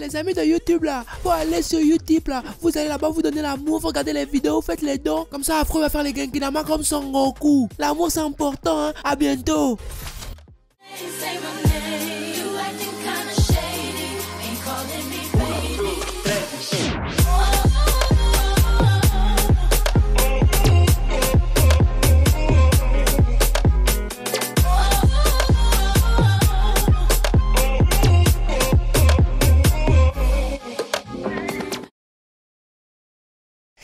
Les amis de YouTube là, faut aller sur YouTube là. Vous allez là-bas, vous donnez l'amour, vous regardez les vidéos, faites les dons. Comme ça, après, on va faire les Genkinama comme Son Goku. L'amour, c'est important, hein. À bientôt.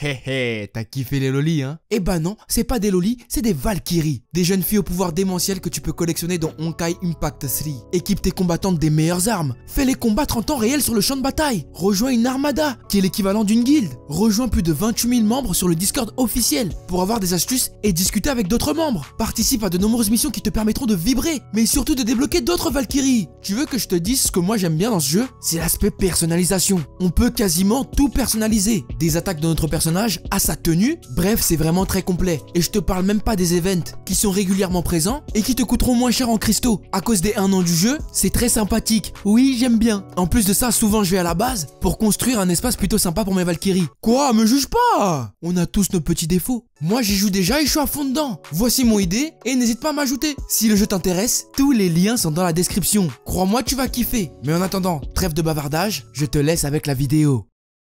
Hé hé, t'as kiffé les lolis, hein? Eh bah non, c'est pas des lolis, c'est des Valkyries. Des jeunes filles au pouvoir démentiel que tu peux collectionner dans Honkai Impact 3. Équipe tes combattantes des meilleures armes. Fais-les combattre en temps réel sur le champ de bataille. Rejoins une armada, qui est l'équivalent d'une guilde. Rejoins plus de 28 000 membres sur le Discord officiel pour avoir des astuces et discuter avec d'autres membres. Participe à de nombreuses missions qui te permettront de vibrer, mais surtout de débloquer d'autres Valkyries. Tu veux que je te dise ce que moi j'aime bien dans ce jeu? C'est l'aspect personnalisation. On peut quasiment tout personnaliser. Des attaques de notre personnage à sa tenue. Bref, c'est vraiment très complet. Et je te parle même pas des events qui sont régulièrement présents et qui te coûteront moins cher en cristaux. À cause des 1 an du jeu, c'est très sympathique. Oui, j'aime bien. En plus de ça, souvent je vais à la base pour construire un espace plutôt sympa pour mes Valkyries. Quoi Me juge pas On a tous nos petits défauts. Moi j'y joue déjà et je suis à fond dedans. Voici mon idée et n'hésite pas à m'ajouter. Si le jeu t'intéresse, tous les liens sont dans la description. Crois-moi, tu vas kiffer. Mais en attendant, trêve de bavardage, je te laisse avec la vidéo.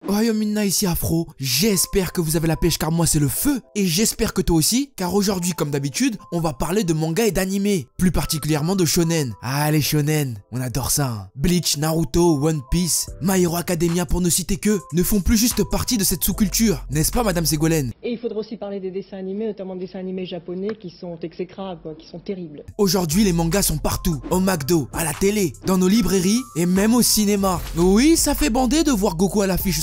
Minna ici Afro, j'espère que vous avez la pêche car moi c'est le feu et j'espère que toi aussi car aujourd'hui comme d'habitude on va parler de manga et d'anime, plus particulièrement de shonen. Ah les shonen, on adore ça. hein. Bleach, Naruto, One Piece, My Hero Academia pour ne citer que, ne font plus juste partie de cette sous-culture, n'est-ce pas madame Ségolène? Et il faudra aussi parler des dessins animés, notamment des dessins animés japonais qui sont exécrables, quoi, qui sont terribles. Aujourd'hui, les mangas sont partout. Au McDo, à la télé, dans nos librairies et même au cinéma. Oui, ça fait bander de voir Goku à l'affiche au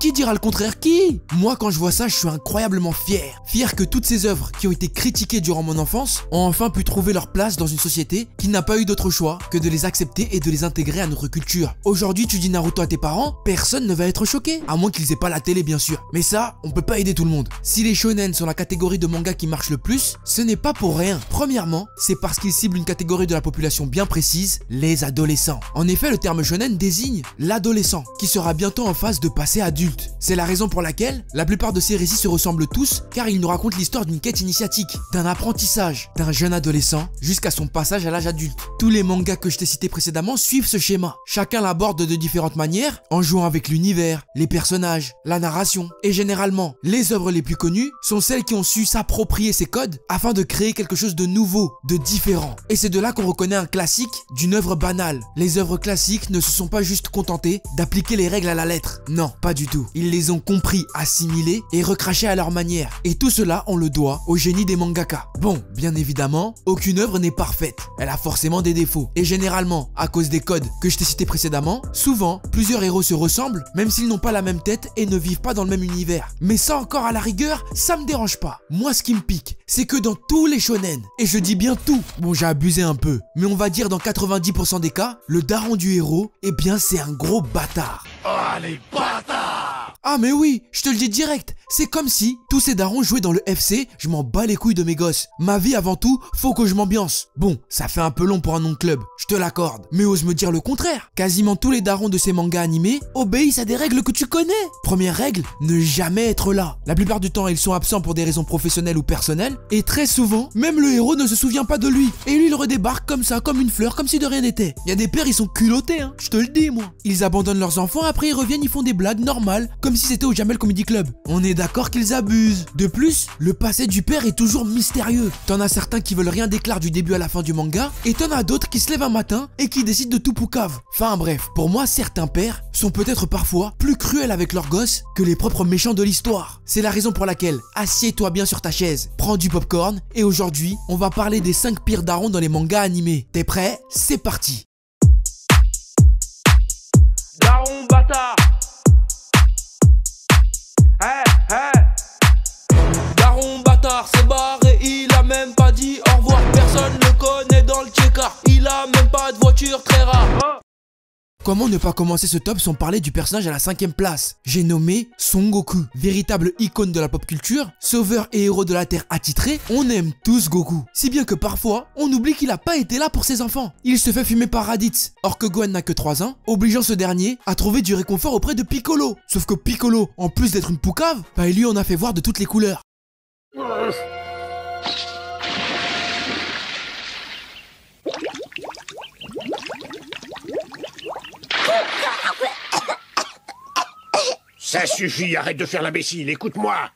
Qui dira le contraire? Qui? Moi, quand je vois ça, je suis incroyablement fier. Fier que toutes ces œuvres qui ont été critiquées durant mon enfance ont enfin pu trouver leur place dans une société qui n'a pas eu d'autre choix que de les accepter et de les intégrer à notre culture. Aujourd'hui, tu dis Naruto à tes parents, personne ne va être choqué. À moins qu'ils aient pas la télé, bien sûr. Mais ça, on peut pas aider tout le monde. Si les shonen sont la catégorie de manga qui marche le plus, ce n'est pas pour rien. Premièrement, c'est parce qu'ils ciblent une catégorie de la population bien précise, les adolescents. En effet, le terme shonen désigne l'adolescent, qui sera bientôt en phase de passer adulte. C'est la raison pour laquelle la plupart de ces récits se ressemblent tous, car ils nous racontent l'histoire d'une quête initiatique, d'un apprentissage, d'un jeune adolescent jusqu'à son passage à l'âge adulte. Tous les mangas que je t'ai cités précédemment suivent ce schéma. Chacun l'aborde de différentes manières, en jouant avec l'univers, les personnages, la narration. Et généralement, les œuvres les plus connues sont celles qui ont su s'approprier ces codes afin de créer quelque chose de nouveau, de différent. Et c'est de là qu'on reconnaît un classique d'une œuvre banale. Les œuvres classiques ne se sont pas juste contentées d'appliquer les règles à la lettre. Non, pas du tout. Ils les ont compris, assimilés et recrachés à leur manière. Et tout cela, on le doit au génie des mangaka. Bon, bien évidemment, aucune œuvre n'est parfaite. Elle a forcément des défauts. Et généralement, à cause des codes que je t'ai cités précédemment, souvent, plusieurs héros se ressemblent, même s'ils n'ont pas la même tête et ne vivent pas dans le même univers. Mais ça encore à la rigueur, ça me dérange pas. Moi, ce qui me pique, c'est que dans tous les shonen, et je dis bien tout, bon j'ai abusé un peu, mais on va dire dans 90% des cas, le daron du héros, eh bien c'est un gros bâtard. Olha, empata! Ah mais oui, je te le dis direct, c'est comme si tous ces darons jouaient dans le FC, je m'en bats les couilles de mes gosses. Ma vie avant tout, faut que je m'ambiance. Bon, ça fait un peu long pour un nom de club, je te l'accorde. Mais ose me dire le contraire. Quasiment tous les darons de ces mangas animés obéissent à des règles que tu connais. Première règle, ne jamais être là. La plupart du temps, ils sont absents pour des raisons professionnelles ou personnelles, et très souvent, même le héros ne se souvient pas de lui. Et lui, il redébarque comme ça, comme une fleur, comme si de rien n'était. Il y a des pères, ils sont culottés, hein, je te le dis, moi. Ils abandonnent leurs enfants, après ils reviennent, ils font des blagues normales, comme si c'était au Jamel Comedy Club. On est d'accord qu'ils abusent. De plus, le passé du père est toujours mystérieux. T'en as certains qui veulent rien déclarer du début à la fin du manga, et t'en as d'autres qui se lèvent un matin et qui décident de tout poucave. Enfin bref, pour moi, certains pères sont peut-être parfois plus cruels avec leurs gosses que les propres méchants de l'histoire. C'est la raison pour laquelle, assieds-toi bien sur ta chaise, prends du popcorn, et aujourd'hui, on va parler des 5 pires darons dans les mangas animés. T'es prêt? C'est parti Daron bâtard même pas de voiture très rare comment ne pas commencer ce top sans parler du personnage à la cinquième place? J'ai nommé Son Goku, véritable icône de la pop culture, sauveur et héros de la Terre attitré, on aime tous Goku. Si bien que parfois, on oublie qu'il a pas été là pour ses enfants. Il se fait fumer par Raditz, or que Gohan n'a que 3 ans, obligeant ce dernier à trouver du réconfort auprès de Piccolo. Sauf que Piccolo, en plus d'être une poucave, bah lui en a fait voir de toutes les couleurs. Ça suffit, arrête de faire l'imbécile, écoute-moi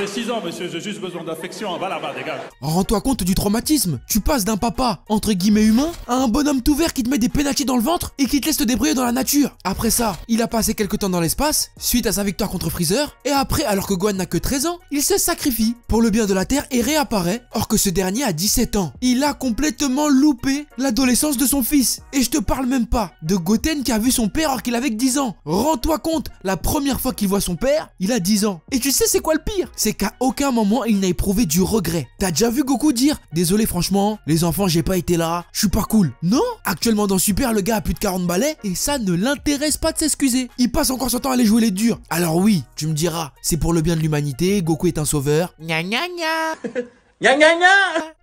J'ai 6 ans, monsieur, j'ai juste besoin d'affection. Va là-bas, dégage. Rends-toi compte du traumatisme. Tu passes d'un papa, entre guillemets humain, à un bonhomme tout vert qui te met des pénaltys dans le ventre et qui te laisse te débrouiller dans la nature. Après ça, il a passé quelques temps dans l'espace, suite à sa victoire contre Freezer, et après, alors que Gohan n'a que 13 ans, il se sacrifie pour le bien de la Terre et réapparaît, or que ce dernier a 17 ans. Il a complètement loupé l'adolescence de son fils. Et je te parle même pas de Goten qui a vu son père alors qu'il avait que 10 ans. Rends-toi compte, la première fois qu'il voit son père, il a 10 ans. Et tu sais c'est quoi le pire? Qu'à aucun moment il n'a éprouvé du regret. T'as déjà vu Goku dire Désolé franchement, les enfants j'ai pas été là, je suis pas cool. Non Actuellement dans Super, le gars a plus de 40 balais et ça ne l'intéresse pas de s'excuser. Il passe encore son temps à aller jouer les durs. Alors oui, tu me diras, c'est pour le bien de l'humanité, Goku est un sauveur. Gna gna gna Gna gna gna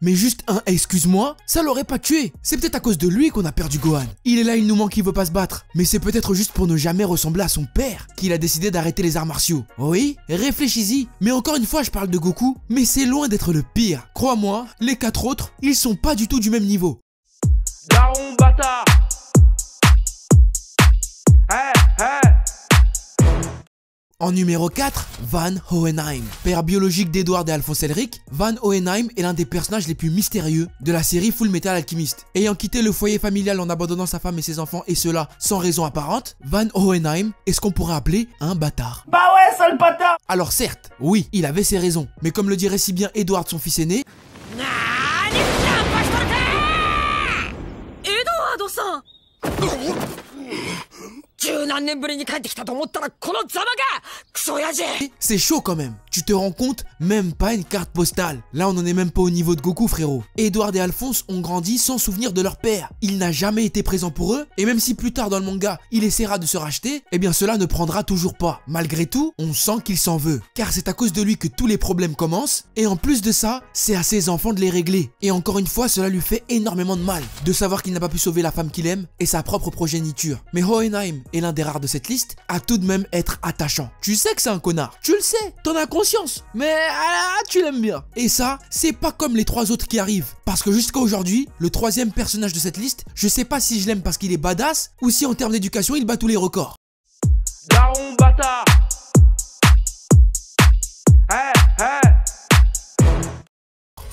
mais juste un excuse-moi, ça l'aurait pas tué. C'est peut-être à cause de lui qu'on a perdu Gohan. Il est là, il nous manque, il veut pas se battre. Mais c'est peut-être juste pour ne jamais ressembler à son père qu'il a décidé d'arrêter les arts martiaux. Oui, réfléchis-y. Mais encore une fois, je parle de Goku, mais c'est loin d'être le pire. Crois-moi, les quatre autres, ils sont pas du tout du même niveau. Daron bâtard En numéro 4, Van Hohenheim. Père biologique d'Edward et Alphonse Elric, Van Hohenheim est l'un des personnages les plus mystérieux de la série Full Metal Alchemist. Ayant quitté le foyer familial en abandonnant sa femme et ses enfants, et cela sans raison apparente, Van Hohenheim est ce qu'on pourrait appeler un bâtard. Bah ouais, sale bâtard Alors certes, oui, il avait ses raisons, mais comme le dirait si bien Edward, son fils aîné... 十何年ぶりに帰ってきたと思ったらこのざまがクソ親父 c'est chaud quand même. Tu te rends compte Même pas une carte postale. Là, on n'en est même pas au niveau de Goku, frérot. Edward et Alphonse ont grandi sans souvenir de leur père. Il n'a jamais été présent pour eux, et même si plus tard dans le manga, il essaiera de se racheter, eh bien cela ne prendra toujours pas. Malgré tout, on sent qu'il s'en veut. Car c'est à cause de lui que tous les problèmes commencent, et en plus de ça, c'est à ses enfants de les régler. Et encore une fois, cela lui fait énormément de mal. De savoir qu'il n'a pas pu sauver la femme qu'il aime et sa propre progéniture. Mais Hohenheim est l'un des rares de cette liste à tout de même être attachant. Tu sais que c'est un connard, tu le sais, t'en as conscience, mais ah, tu l'aimes bien. Et ça, c'est pas comme les trois autres qui arrivent. Parce que jusqu'à aujourd'hui, le troisième personnage de cette liste, je sais pas si je l'aime parce qu'il est badass ou si en termes d'éducation il bat tous les records. Daron bâtard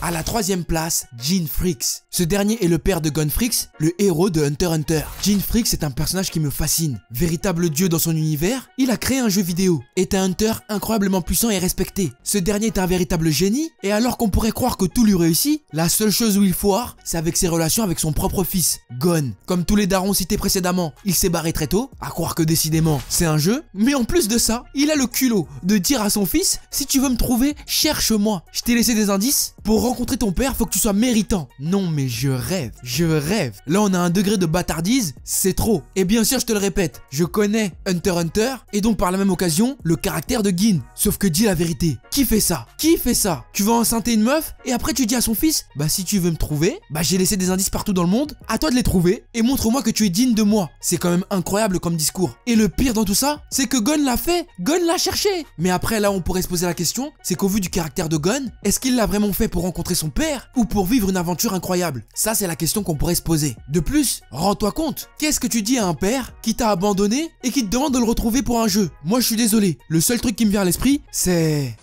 À la troisième place, Gene Freaks. Ce dernier est le père de Gon Freaks, le héros de Hunter Hunter. Gene Freaks est un personnage qui me fascine. Véritable dieu dans son univers, il a créé un jeu vidéo. Est un Hunter incroyablement puissant et respecté. Ce dernier est un véritable génie, et alors qu'on pourrait croire que tout lui réussit, la seule chose où il foire, c'est avec ses relations avec son propre fils, Gon. Comme tous les darons cités précédemment, il s'est barré très tôt, à croire que décidément, c'est un jeu. Mais en plus de ça, il a le culot de dire à son fils, si tu veux me trouver, cherche-moi. Je t'ai laissé des indices. Pour rencontrer ton père, faut que tu sois méritant. Non mais je rêve, je rêve. Là on a un degré de bâtardise, c'est trop. Et bien sûr je te le répète, je connais Hunter Hunter, et donc par la même occasion, le caractère de Gin. Sauf que dis la vérité, qui fait ça? Qui fait ça? Tu vas enceinter une meuf, et après tu dis à son fils, bah si tu veux me trouver, bah j'ai laissé des indices partout dans le monde, à toi de les trouver, et montre-moi que tu es digne de moi. C'est quand même incroyable comme discours. Et le pire dans tout ça, c'est que Gon l'a fait, Gon l'a cherché. Mais après là on pourrait se poser la question, c'est qu'au vu du caractère de Gon, est-ce qu'il l'a vraiment fait pour rencontrer son père ou pour vivre une aventure incroyable? Ça, c'est la question qu'on pourrait se poser. De plus, rends-toi compte, qu'est-ce que tu dis à un père qui t'a abandonné et qui te demande de le retrouver pour un jeu? Moi, je suis désolé. Le seul truc qui me vient à l'esprit, c'est...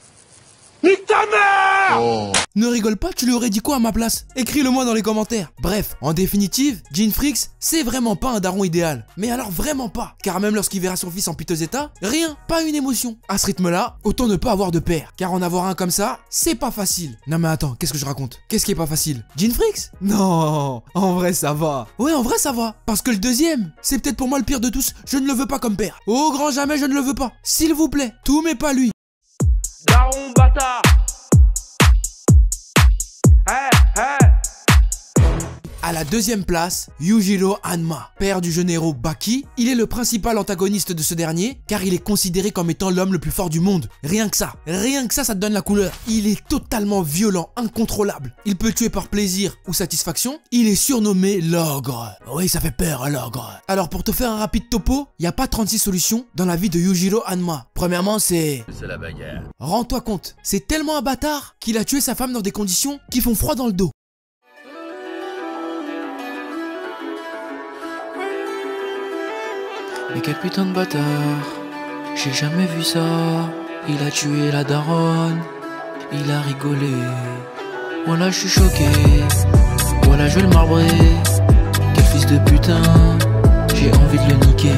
Nique ta mère Ne rigole pas, tu lui aurais dit quoi à ma place? Écris-le moi dans les commentaires. Bref, en définitive, Gene Freaks, c'est vraiment pas un daron idéal. Mais alors vraiment pas. Car même lorsqu'il verra son fils en piteux état, rien, pas une émotion. À ce rythme-là, autant ne pas avoir de père. Car en avoir un comme ça, c'est pas facile. Non mais attends, qu'est-ce que je raconte? Qu'est-ce qui est pas facile? Gene Freaks Non, en vrai ça va. Ouais, en vrai ça va. Parce que le deuxième, c'est peut-être pour moi le pire de tous, je ne le veux pas comme père. Au grand jamais, je ne le veux pas. S'il vous plaît, tout mais pas lui. Daron À la deuxième place, Yujiro Hanma, père du jeune héros Baki. Il est le principal antagoniste de ce dernier, car il est considéré comme étant l'homme le plus fort du monde. Rien que ça, rien que ça, ça te donne la couleur. Il est totalement violent, incontrôlable. Il peut tuer par plaisir ou satisfaction. Il est surnommé l'ogre. Oui, ça fait peur, l'ogre. Alors pour te faire un rapide topo, il n'y a pas 36 solutions dans la vie de Yujiro Hanma. Premièrement, c'est... C'est la bagarre. Rends-toi compte, c'est tellement un bâtard qu'il a tué sa femme dans des conditions qui font froid dans le dos. Mais quel putain de bâtard J'ai jamais vu ça. Il a tué la daronne Il a rigolé. Voilà je suis choqué. Voilà je vais le marbrer. Quel fils de putain J'ai envie de le niquer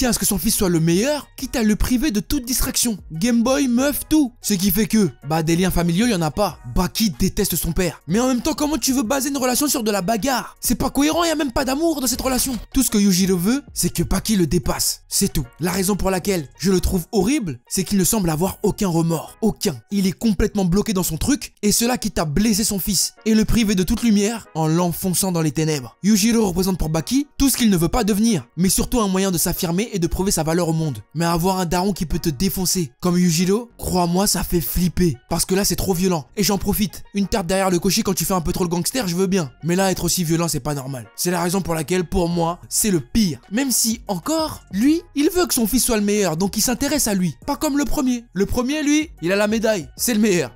tient à ce que son fils soit le meilleur, quitte à le priver de toute distraction. Game Boy, meuf, tout. Ce qui fait que, bah des liens familiaux, y en a pas. Baki déteste son père. Mais en même temps, comment tu veux baser une relation sur de la bagarre? C'est pas cohérent, y a même pas d'amour dans cette relation. Tout ce que Yujiro veut, c'est que Baki le dépasse. C'est tout. La raison pour laquelle je le trouve horrible, c'est qu'il ne semble avoir aucun remords. Aucun. Il est complètement bloqué dans son truc, et cela quitte à blesser son fils, et le priver de toute lumière en l'enfonçant dans les ténèbres. Yujiro représente pour Baki tout ce qu'il ne veut pas devenir, mais surtout un moyen de s'affirmer et de prouver sa valeur au monde. Mais avoir un daron qui peut te défoncer, comme Yujiro, crois-moi, ça fait flipper. Parce que là, c'est trop violent. Et j'en profite. Une tarte derrière le cocher quand tu fais un peu trop le gangster, je veux bien. Mais là, être aussi violent, c'est pas normal. C'est la raison pour laquelle, pour moi, c'est le pire. Même si, encore, lui, il veut que son fils soit le meilleur, donc il s'intéresse à lui. Pas comme le premier. Le premier, lui, il a la médaille. C'est le meilleur.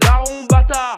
Daron bâtard.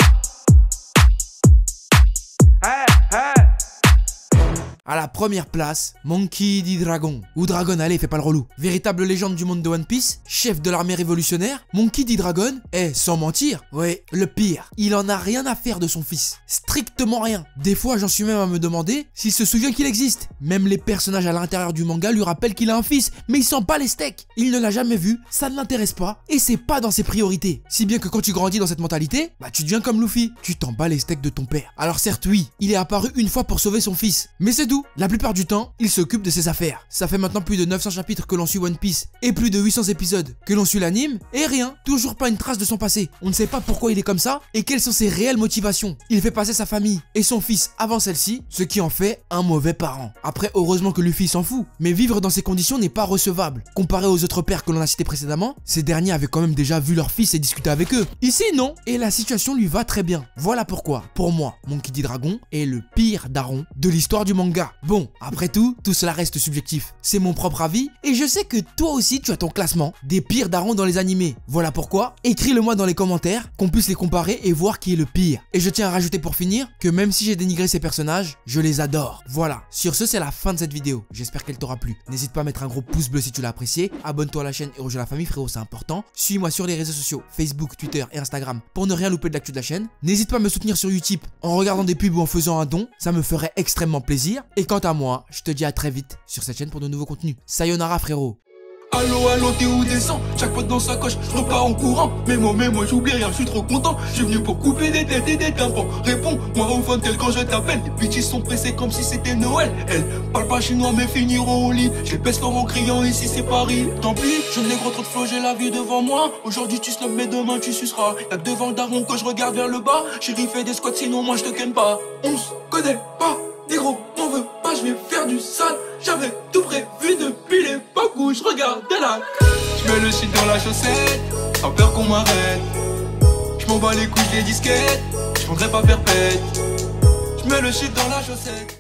À la première place, Monkey D. Dragon. Ou Dragon, allez, fais pas le relou. Véritable légende du monde de One Piece, chef de l'armée révolutionnaire, Monkey D. Dragon est, sans mentir, ouais, le pire. Il en a rien à faire de son fils. Strictement rien. Des fois, j'en suis même à me demander s'il se souvient qu'il existe. Même les personnages à l'intérieur du manga lui rappellent qu'il a un fils, mais il sent pas les steaks. Il ne l'a jamais vu, ça ne l'intéresse pas, et c'est pas dans ses priorités. Si bien que quand tu grandis dans cette mentalité, bah tu deviens comme Luffy. Tu t'en bats les steaks de ton père. Alors certes, oui, il est apparu une fois pour sauver son fils, mais c'est La plupart du temps, il s'occupe de ses affaires. Ça fait maintenant plus de 900 chapitres que l'on suit One Piece et plus de 800 épisodes que l'on suit l'anime et rien, toujours pas une trace de son passé. On ne sait pas pourquoi il est comme ça et quelles sont ses réelles motivations. Il fait passer sa famille et son fils avant celle-ci, ce qui en fait un mauvais parent. Après, heureusement que Luffy s'en fout, mais vivre dans ces conditions n'est pas recevable. Comparé aux autres pères que l'on a cités précédemment, ces derniers avaient quand même déjà vu leur fils et discuté avec eux. Ici, non, et la situation lui va très bien. Voilà pourquoi, pour moi, Monkey D. Dragon est le pire daron de l'histoire du manga. Bon, après tout, tout cela reste subjectif. C'est mon propre avis, et je sais que toi aussi tu as ton classement des pires darons dans les animés. Voilà pourquoi, écris-le moi dans les commentaires, qu'on puisse les comparer et voir qui est le pire. Et je tiens à rajouter pour finir que même si j'ai dénigré ces personnages, je les adore. Voilà, sur ce c'est la fin de cette vidéo. J'espère qu'elle t'aura plu. N'hésite pas à mettre un gros pouce bleu si tu l'as apprécié, abonne-toi à la chaîne et rejoins la famille frérot, c'est important. Suis-moi sur les réseaux sociaux, Facebook, Twitter et Instagram pour ne rien louper de l'actu de la chaîne. N'hésite pas à me soutenir sur Utip en regardant des pubs ou en faisant un don, ça me ferait extrêmement plaisir. Quant à moi, je te dis à très vite sur cette chaîne pour de nouveaux contenus. Sayonara frérot Allo, allo, t'es où descend Chaque fois dans sa coche, je repars en courant. Mais moi, mais moi, j'oublie rien, je suis trop content. Je venu pour couper des têtes et des tympans. Réponds-moi au phone tel quand je t'appelle. Les bitches sont pressées comme si c'était Noël. Elles parlent pas chinois, mais finiront au lit. J'ai baisse en criant, ici c'est Paris. Tant pis, je n'ai gros trop de flow, j'ai la vie devant moi. Aujourd'hui, tu snobs, mais demain, tu suceras. Y'a devant le daron que je regarde vers le bas. Chérie, fais des squats, sinon moi, je te ken pas. On se connaît pas. Négro, m'en veux pas, je vais faire du sale. J'avais tout prévu depuis l'époque où je regardais la. Je mets le shit dans la chaussette, pas peur qu'on m'arrête. Je m'en bats les couilles des disquettes, je prendrai pas perpète. Je mets le shit dans la chaussette.